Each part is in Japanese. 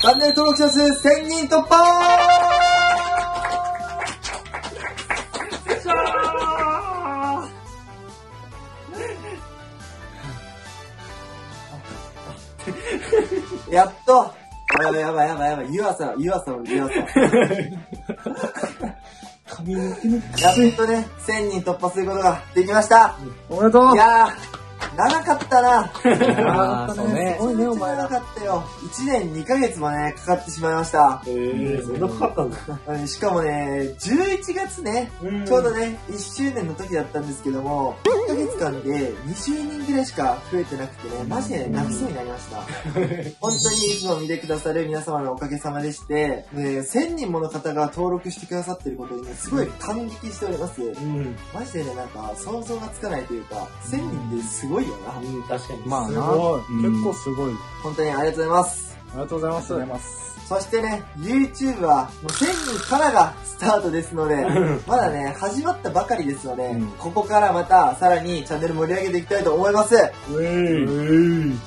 チャンネル登録者数1000人突破やっとやばいやばいやばいやばい。湯浅、湯浅、湯浅。やっとね、1000人突破することができました。おめでとういやー、長かったな。あーそうねすごいね、お前長ら。かったよ。1年2ヶ月もね、かかってしまいました。えー、そんなかかったんだ。うんしかもね、11月ね、うんちょうどね、1周年の時だったんですけども、1ヶ月間で20人ぐらいしか増えてなくてね、マジで泣きそうになりました。本当にいつも見てくださる皆様のおかげさまでして、ね、1000人もの方が登録してくださってることにね、すごい感激しております。うん。マジでね、なんか想像がつかないというか、1000人ってすごいよな。うん、確かに。まあなすごい。うん結構すごい。本当にありがとうございます。ありがとうございます。そしてね、YouTube はもう1000人からがスタートですので、まだね、始まったばかりですので、うんここからまたさらにチャンネル盛り上げていきたいと思います。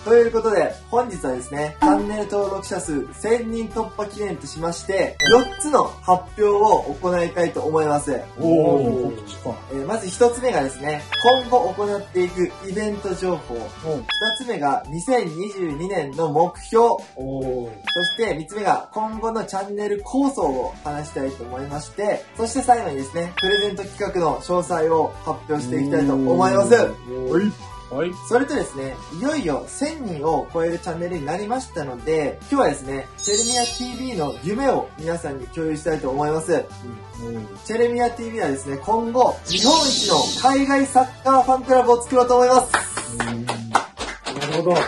ということで、本日はですね、チャンネル登録者数1000人突破記念としまして、4つの発表を行いたいと思います。おー、告知か。えーまず1つ目がですね、今後行っていくイベント情報。お2つ目が2022年の目標。そして3つ目が今後のチャンネル構想を話したいと思いまして、そして最後にですね、プレゼント企画の詳細を発表していきたいと思います。はい。はい。それとですね、いよいよ1000人を超えるチャンネルになりましたので、今日はですね、チェルミア TV の夢を皆さんに共有したいと思います。チェルミア TV はですね、今後、日本一の海外サッカーファンクラブを作ろうと思います。なるほど。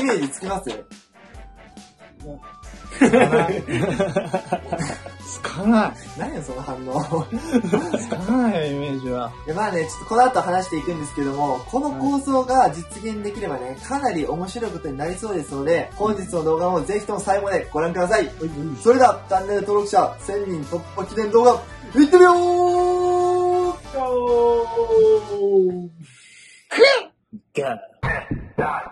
イメージつきます？つかない。何よその反応。つかない、イメージは。でまあね、ちょっとこの後話していくんですけども、この構想が実現できればね、かなり面白いことになりそうですので、本日の動画もぜひとも最後までご覧ください。それでは、チャンネル登録者1000人突破記念動画、いってみようガ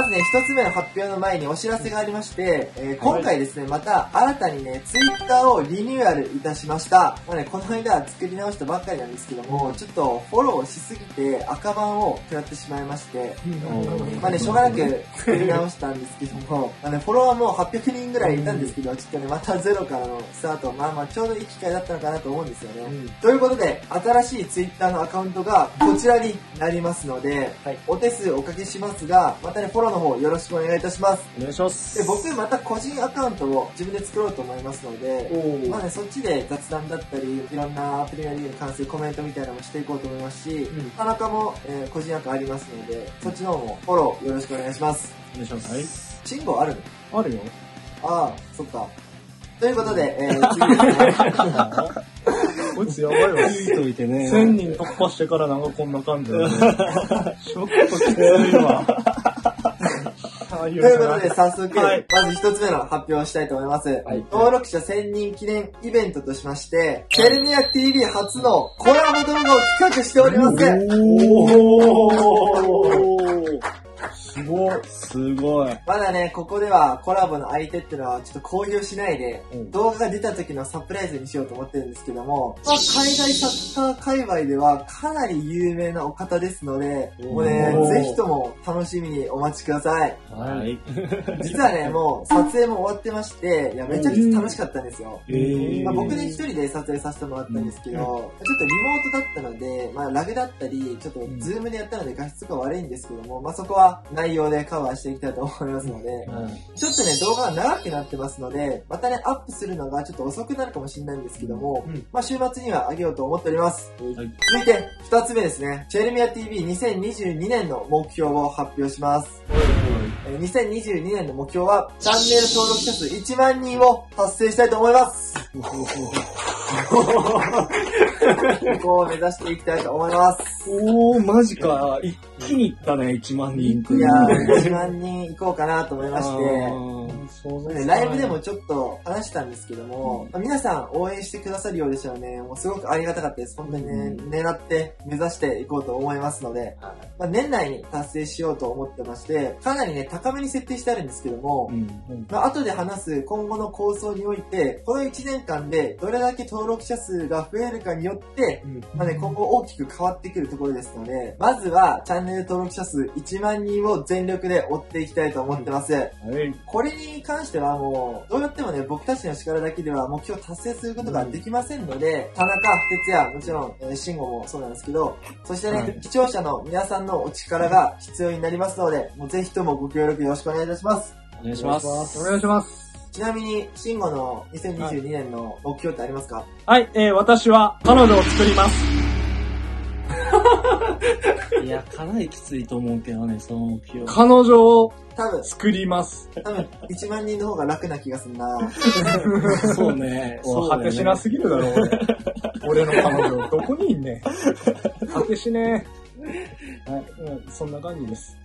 まずね、一つ目の発表の前にお知らせがありまして、えー今回ですね、また新たにね、ツイッターをリニューアルいたしました。まあね、この間作り直したばっかりなんですけども、ちょっとフォローしすぎて赤番を食らってしまいまして、まあね、しょうがなく作り直したんですけども、まあね、フォロワーも800人ぐらいいたんですけど、ちょっとね、またゼロからのスタート、まあまあ、ちょうどいい機会だったのかなと思うんですよね。うん。ということで、新しいツイッターのアカウントがこちらになりますので、はい。お手数おかけしますが、またね、フォローの方よろしくお願いいたします。お願いします。で、僕また個人アカウントを自分で作ろうと思いますので、おまあね、そっちで雑談だったり、いろんなプレミアリーグに関するコメントみたいなのもしていこうと思いますし、ん田中も、えー個人アカウントありますので、そっちの方もフォローよろしくお願いします。お願いします。はい。チンゴあるの？あるよ。ああ、そっか。ということで、えー、次ですね。こいつやばいわ。聞いといてね。1000人突破してからなんかこんな感じだよね。ちょっときついわ。とということで、早速、はい。まず一つ目の発表をしたいと思います。はい。登録者1000人記念イベントとしまして、チェルニア TV 初のコラボ動画を企画しております。おーすごい。すごい。まだね、ここではコラボの相手っていうのはちょっと公表しないで、うん動画が出た時のサプライズにしようと思ってるんですけども、まあ、海外サッカー界隈ではかなり有名なお方ですので、もうねぜひとも楽しみにお待ちください。はい。実はね、もう撮影も終わってまして、いや、めちゃくちゃ楽しかったんですよ。えーまあ、僕で一人で撮影させてもらったんですけど、ちょっとリモートだったので、まあ、ラグだったり、ちょっとズームでやったので画質が悪いんですけども、まあ、そこは内容でカバーしていきたいと思いますので、ちょっとね、動画が長くなってますので、またね、アップするのがちょっと遅くなるかもしれないんですけども、うんまあ、週末には上げようと思っております。はい続いて、二つ目ですね。チェルミア TV2022 年の目標を発表します。えー2022年の目標は、チャンネル登録者数1万人を達成したいと思います。ここを目指していきたいと思います。おー、マジか。一気にいったね、1万人くいや。ー、1万人行こうかなと思いまして、想像ねライブでもちょっと話したんですけども、まあ皆さん応援してくださるようでしたよね。もうすごくありがたかったです。本当にね、うん狙って目指していこうと思いますので、まあ、年内に達成しようと思ってまして、かなりね、高めに設定してあるんですけども、うん。うんまあ、後で話す今後の構想において、この1年間でどれだけ登録者数が増えるかによって、まあね、今後大きく変わってくるところですので、まずはチャンネル登録者数1万人を全力で追っていきたいと思ってます。はい。これに関してはもう、どうやってもね、僕たちの力だけでは目標達成することができませんので、田中、哲也、もちろん、えー、慎吾もそうなんですけど、そしてね、はい視聴者の皆さんのお力が必要になりますので、もうぜひともご協力よろしくお願いいたします。お願いします。お願いします。ちなみに、慎吾の2022年の目標ってありますか、はい、えー、私は彼女を作ります。いや、かなりきついと思うけどね、その目標。彼女を多分、作ります。多分、1万人の方が楽な気がするな そうね。もうそうだよね果てしなすぎるだろ、俺。俺の彼女、どこにいんねん。果てしねえ。はい、うん、そんな感じです。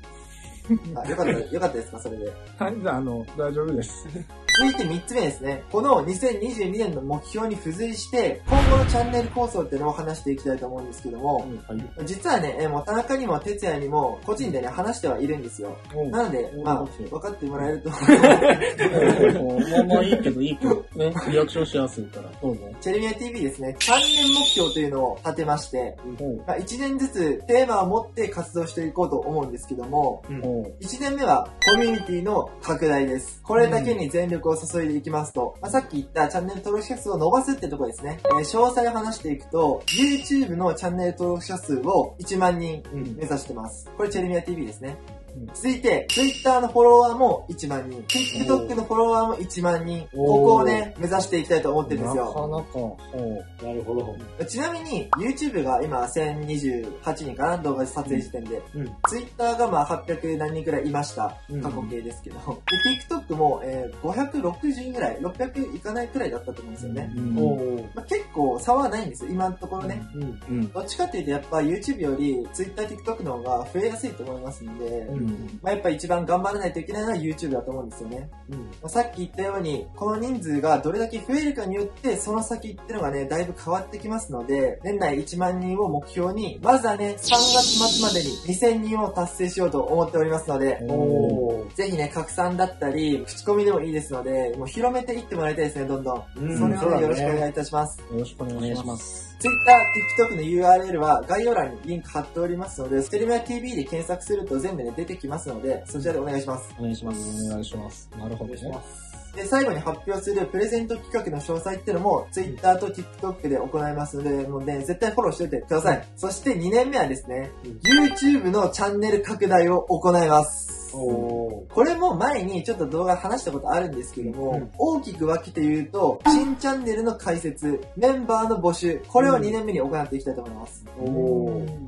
あよかった、よかったですかそれで。はい、じゃあ、あの、大丈夫です。続いて3つ目ですね。この2022年の目標に付随して、今後のチャンネル構想っていうのを話していきたいと思うんですけども、はい。実はね、えーもう田中にも哲也にも個人でね、話してはいるんですよ。なので、まあ、うん分かってもらえると。まあまあいいけど、いいけど、ね、リアクションしやすいから、どうぞ。チェルミア TV ですね、3年目標というのを立てまして、まあ、1年ずつテーマを持って活動していこうと思うん。ですけども、ほう1年目はコミュニティの拡大です。これだけに全力を注いでいきますと、まあ、さっき言ったチャンネル登録者数を伸ばすってとこですね。えー詳細を話していくと、YouTube のチャンネル登録者数を1万人うん目指してます。これチェルミア TV ですね。続いて、Twitter のフォロワーも1万人、TikTok のフォロワーも1万人、ここをね、目指していきたいと思ってるんですよ。なかなか、ほなるほど。ちなみに、YouTube が今1028人かな動画撮影時点で。うん。Twitter がまあ800何人くらいいました。うん過去形ですけど。で、TikTok も、えー560ぐらい、600いかないくらいだったと思うんですよね。うんおまあ、結構差はないんですよ、今のところね。うん。うん。どっちかっていうとやっぱ YouTube より Twitter、TikTok の方が増えやすいと思いますんで、うん。まあ、やっぱ一番頑張らないといけないのは YouTube だと思うんですよね。うん。まあさっき言ったように、この人数がどれだけ増えるかによって、その先っていうのがね、だいぶ変わってきますので、年内1万人を目標に、まずはね、3月末までに2000人を達成しようと思っておりますので。ぜひね、拡散だったり、口コミでもいいですので、もう広めていってもらいたいですね、どんどん。うんそれをね、よろしくお願いいたします。よろしくおお願いしま。す。Twitter、TikTok の URL は概要欄にリンク貼っておりますので、ステルミア TV で検索すると全部ね、出てきますので、そちらでお願いします。お願いします。お願いします。なるほどね。で、最後に発表するプレゼント企画の詳細っていうのも、Twitter と TikTok で行いますので、もうね、絶対フォローしておいてください。そして2年目はですね、YouTube のチャンネル拡大を行います。おこれも前にちょっと動画話したことあるんですけども、うん。大きく分けて言うと、新チャンネルの開設、メンバーの募集、これを2年目に行っていきたいと思います。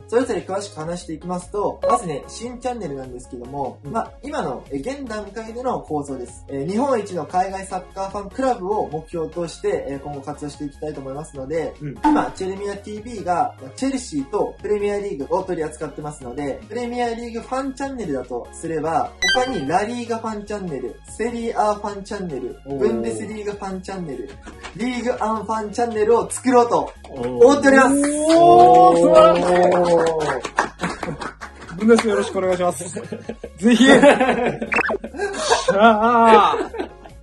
それぞれ詳しく話していきますと、まずね、新チャンネルなんですけども、まあ、今の、え現段階での構想です。えー日本一の海外サッカーファンクラブを目標として、えー今後活動していきたいと思いますので、うん。今、チェルミア TV が、まあチェルシーとプレミアリーグを取り扱ってますので、プレミアリーグファンチャンネルだとすれば、他にラリーガファンチャンネル、セリアファンチャンネル、ブンデスリーガファンチャンネル、リーグアンファンチャンネルを作ろうとお思っております。おー、素晴らしいブンデスよろしくお願いします。ぜひ。ああ、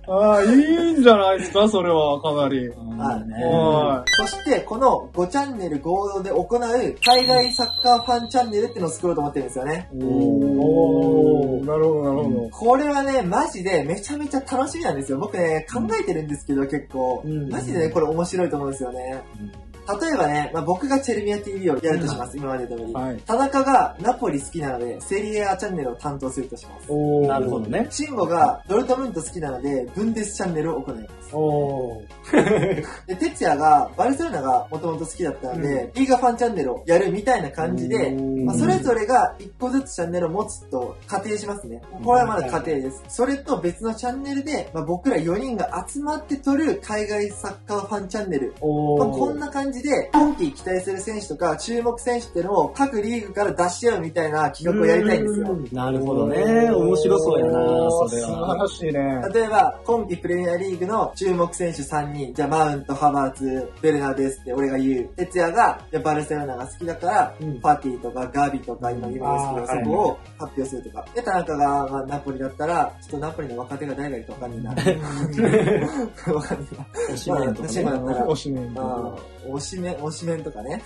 ああ、いいんじゃないですか、それは、かなり。はいねはそして、この5チャンネル合同で行う海外サッカーファンチャンネルっていうのを作ろうと思ってるんですよね。い。おー、なるほど、なるほこれはね、マジでめちゃめちゃ楽しみなんですよ。僕ね、考えてるんですけど結構。うんマジでね、これ面白いと思うんですよね。例えばね、まあ、僕がチェルミア TV をやるとします、今まで通り。はい田中がナポリ好きなので、セリエ A チャンネルを担当するとします。ど。おなるほど。ね。シンゴがドルトムント好きなので、ブンデスチャンネルを行います。お で、哲也が、バルセロナがもともと好きだったので、リーガファンチャンネルをやるみたいな感じで、まあ、それぞれが一個ずつチャンネルを持つと仮定しますね。これはまだ仮定です。それと別のチャンネルで、まあ、僕ら4人が集まって撮る海外サッカーファンチャンネル。まあ、こんな感じじで、今季期待する選手とか、注目選手っていうのを各リーグから出し合うみたいな企画をやりたいんですよ。なるほどね。面白そうやな、それ素晴は。らしいね。例えば、今季プレミアリーグの注目選手3人、じゃあマウント、ハバーツ、ベルナデスって俺が言う。哲也が、バルセロナが好きだから、うんパーティーとかガビとか今言いますけど、あーそこを発表するとか。で、田中が、まあ、ナポリだったら、ちょっとナポリの若手が誰がいるかわかんないな。わかんないな。おしめんとかね。おしめんとかまあ、推しメン、推しメンとかね。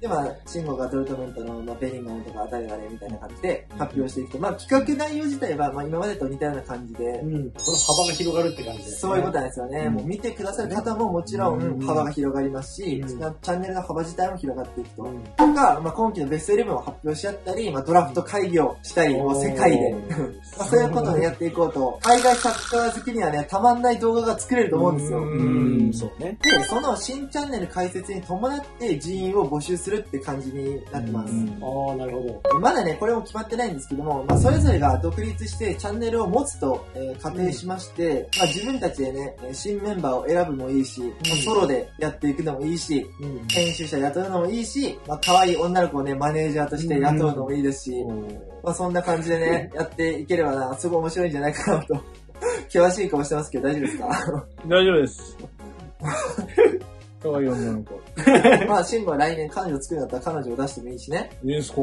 で、まあ、慎吾がドルトムントの、まあ、ベリンガムとか誰々みたいな感じで発表していくと、まあ、企画内容自体は、まあ、今までと似たような感じで、うん。その幅が広がるって感じで。そういうことなんですよね。もう見てくださる方ももちろん幅が広がりますし、うんチャンネルの幅自体も広がっていくと。うんとか、まあ、今季のベストイレブンを発表し合ったり、まあ、ドラフト会議をしたり、もう世界で。まあ、そういうことをやっていこうと、海外サッカー好きにはね、たまんない動画が作れると思うんですよ。ううん、そうね。で、その新チャンネル開設に伴って人員を募集するって感じになってます。うんああ、なるほど。まだね、これも決まってないんですけども、まあ、それぞれが独立してチャンネルを持つと、えー仮定しまして、まあ、自分たちでね、えー新メンバーを選ぶのもいいし、まあソロでやっていくのもいいし、うん。編集者雇うのもいいし、まあ、可愛い女の子をね、マネージャーとして雇うのもいいですし、まあ、そんな感じでね、やっていければな、すごい面白いんじゃないかなと。険しい顔してますけど大丈夫ですか？大丈夫です。かわいい女の子。まあ、慎吾は来年彼女作るんだったら彼女を出してもいいしね。いいですか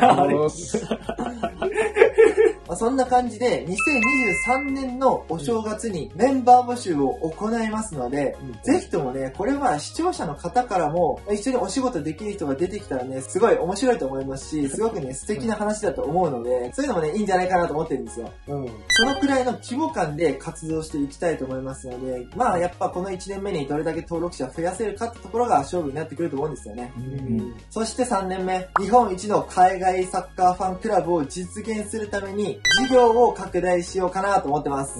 あれ？まあ、そんな感じで、2023年のお正月にメンバー募集を行いますので、ぜひともね、これは視聴者の方からも、一緒にお仕事できる人が出てきたらね、すごい面白いと思いますし、すごくね、素敵な話だと思うので、そういうのもね、いいんじゃないかなと思ってるんですよ。うん。そのくらいの規模感で活動していきたいと思いますので、まあやっぱこの1年目にどれだけ登録者増やせるかってところが勝負になってくると思うんですよね。うん。そして3年目、日本一の海外サッカーファンクラブを実現するために、事業を拡大しようかなと思ってます。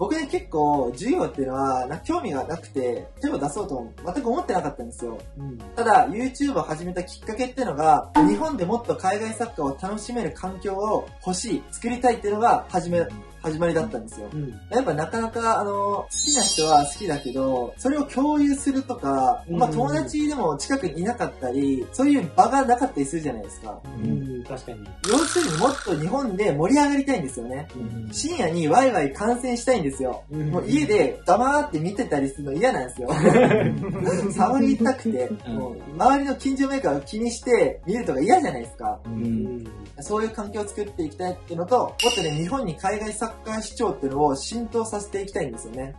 僕ね、結構、授業っていうのは、な興味がなくて、手を出そうと全く思ってなかったんですよ。うん。ただ、YouTube を始めたきっかけっていうのが、日本でもっと海外サッカーを楽しめる環境を欲しい、作りたいっていうのが、始め、始まりだったんですよ。うん。やっぱなかなか、あの、好きな人は好きだけど、それを共有するとか、まあうん友達でも近くにいなかったり、そういう場がなかったりするじゃないですか。うん。確かに。要するにもっと日本で盛り上がりたいんですよね。深夜にワイワイ観戦したいんですよ。うんもう家で黙って見てたりするの嫌なんですよ。騒ぎたくて、うんもう周りの近所メーカーを気にして見るとか嫌じゃないですか。うん。そういう環境を作っていきたいっていうのと、もっとね、日本に海外サッカー視聴っていうのを浸透させていきたいんですよね。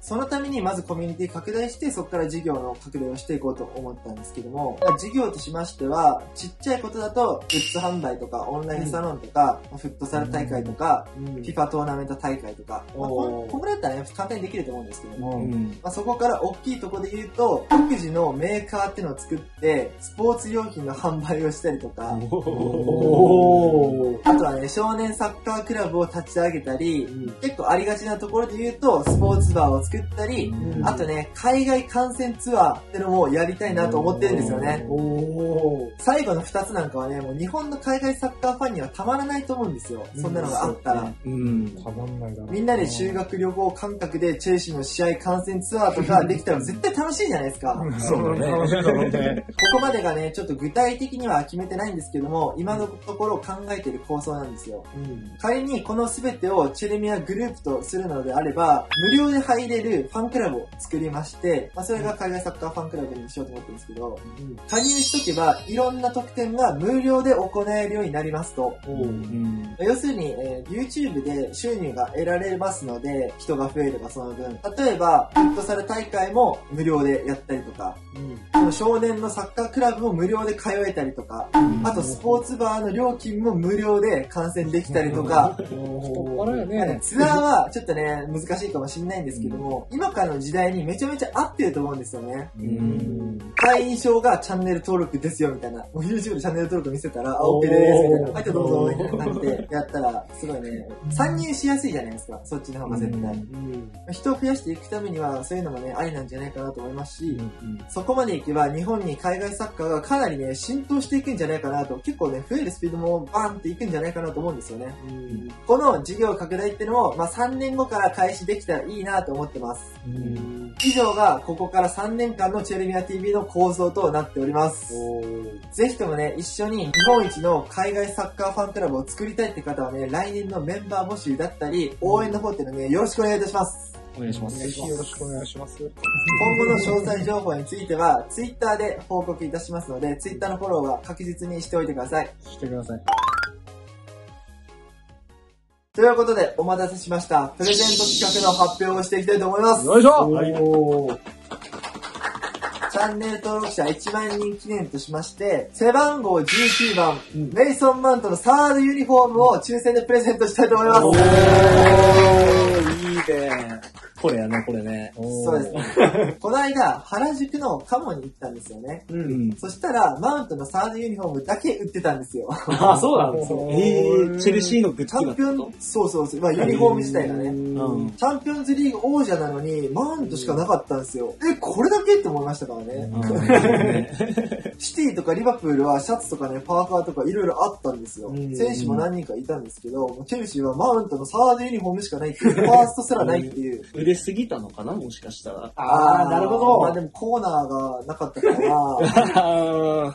そのためにまずコミュニティ拡大して、そこから事業の拡大をしていこうと思ったんですけども、まあ事業としましては、ちっちゃいことだと、グッズ販売とか、オンラインサロンとか、まあフットサル大会とか、うん。FIFA トーナメント大会とか、まあ、ここらいだったらね、簡単にできると思うんですけども、うん。まあ、そこから大きいところで言うと、独自のメーカーっていうのを作って、スポーツ用品の販売をしたりとか。あとはね、少年サッカークラブを立ち上げたり、うん結構ありがちなところで言うと、スポーツバーを作ったり、うんあとね、海外観戦ツアーってのもやりたいなと思ってるんですよね。最後の2つなんかはね、もう日本の海外サッカーファンにはたまらないと思うんですよ。そんなのがあったら。うん。たまんないだろうみんなで修学旅行感覚でチェルシーの試合観戦ツアーとかできたら絶対楽しいじゃないですか。うんそうだね楽しいだろうね。ここまでがね、ちょっと具体的には決めてないんですけども、今のところ考えている構想なんですよ。うん。仮にこの全てをチェルミアグループとするのであれば、無料で入れるファンクラブを作りまして、まあ、それが海外サッカーファンクラブにしようと思ってるんですけど、加入しとけば、いろんな特典が無料で行えるようになりますと。おうー。ん。要するに、えー YouTube で収入が得られますので、人が増えればその分。例えば、フットサル大会も無料でやったりとか、うん。少年のサッカークラブも無料で通えたりとか、あとスポーツバーの料金も無料で観戦できたりとか、ここからやね。ツアーはちょっとね、難しいかもしれないんですけども、今からの時代にめちゃめちゃ合ってると思うんですよね。うん。会員証がチャンネル登録ですよみたいな。もう YouTube でチャンネル登録見せたら、あ、OK ですみたいな。はい、どうぞみたいな感じでやったら、すごいね、参入しやすいじゃないですか。そっちの方が絶対。うん。人を増やしていくためには、そういうのもね、ありなんじゃないかなと思いますし、そこまでいけば日本に海外サッカーがかなりね、浸透していくんじゃないかなと、結構ね、増ええるスピードもバーンっていくんじゃないかなと思うんですよね。うんこの事業拡大っていうのも、まあ、3年後から開始できたらいいなと思ってます。うん。以上がここから3年間のチェルミア TV の構造となっております。ぜひともね、一緒に日本一の海外サッカーファンクラブを作りたいって方はね、来年のメンバー募集だったり、応援の方っていうのね、よろしくお願いいたします。お願いします。ぜひよろしくお願いします。今後の詳細情報については、Twitter で報告いたしますので、Twitter のフォローは確実にしておいてください。してください。ということで、お待たせしました。プレゼント企画の発表をしていきたいと思います。よいしょおーチャンネル登録者1万人記念としまして、背番号19番、メイソン・マウントのサードユニフォームを抽選でプレゼントしたいと思います。おーいいね。これやね、これね。そうですね。この間、原宿のカモに行ったんですよね。うん。そしたら、マウントのサードユニフォームだけ売ってたんですよ。あ、そうなんですね。えー、チェルシーのグッチャンピオン、そうそうそう、まあユニフォーム自体がね。うん。チャンピオンズリーグ王者なのに、マウントしかなかったんですよ。え、これだけって思いましたからね。シティとかリバプールはシャツとかね、パーカーとかいろいろあったんですよ。うん選手も何人かいたんですけど、チェルシーはマウントのサードユニフォームしかないっていう、ファーストすらないっていう。売れすぎたのかなもしかしたら。あーなるほど。まあでもコーナーがなかったから。あ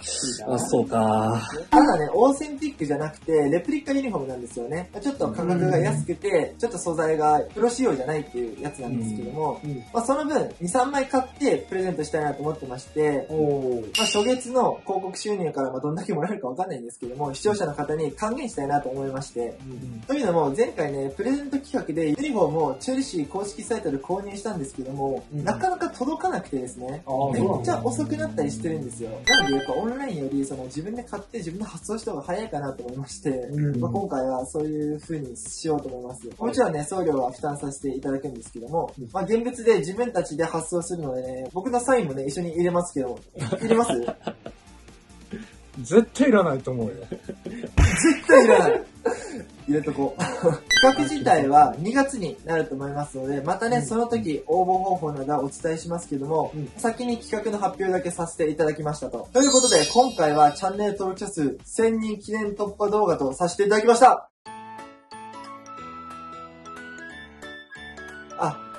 あ、そうか。ただね、オーセンティックじゃなくて、レプリカユニフォームなんですよね。ちょっと価格が安くて、ちょっと素材がプロ仕様じゃないっていうやつなんですけども、うんまあその分、2、3枚買ってプレゼントしたいなと思ってまして、おまあ初月の広告収入からまあどんだけもらえるかわかんないんですけども、視聴者の方に還元したいなと思いまして、というのも、前回ね、プレゼント企画でユニフォームをチェルシー公式サイトで購入したんですけども、うん。なかなか届かなくてですね、ーめっちゃ遅くなったりしてるんですよ。なんでやっぱオンラインよりその自分で買って自分で発送した方が早いかなと思いまして、うん。まあ、今回はそういう風にしようと思います。もちろんね、送料は負担させていただくんですけども、まあ現物で自分たちで発送するのでね、僕のサインもね、一緒に入れますけど、入れます？絶対いらないと思うよ。絶対いらない。入れとこう。企画自体は2月になると思いますので、またね、その時応募方法などはお伝えしますけども、先に企画の発表だけさせていただきましたと。ということで、今回はチャンネル登録者数1000人記念突破動画とさせていただきました。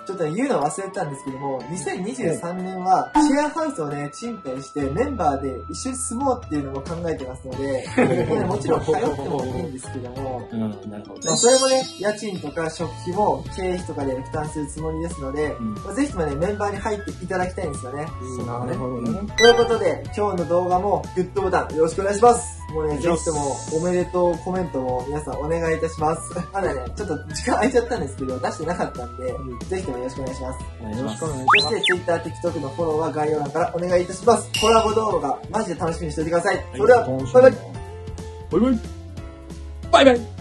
ちょっとね、言うの忘れてたんですけども、2023年はシェアハウスをね、賃貸してメンバーで一緒に住もうっていうのも考えてますので、ねもちろん通ってもいいんですけども、うん、なるほどまあ、ね。それもね、家賃とか食費も経費とかで負担するつもりですので、んまあぜひともね、メンバーに入っていただきたいんですよね。なるほどね。ということで、今日の動画もグッドボタンよろしくお願いします。もうね、ぜひともおめでとうコメントも皆さんお願いいたします。まだね、ちょっと時間空いちゃったんですけど、出してなかったんで、ぜひともよろしくお願いします。よろしくお。願いしそして Twitter、TikTok のフォローは概要欄からお願いいたします。コラボ動画、マジで楽しみにしておいてください。それでは、バイバイバイバイ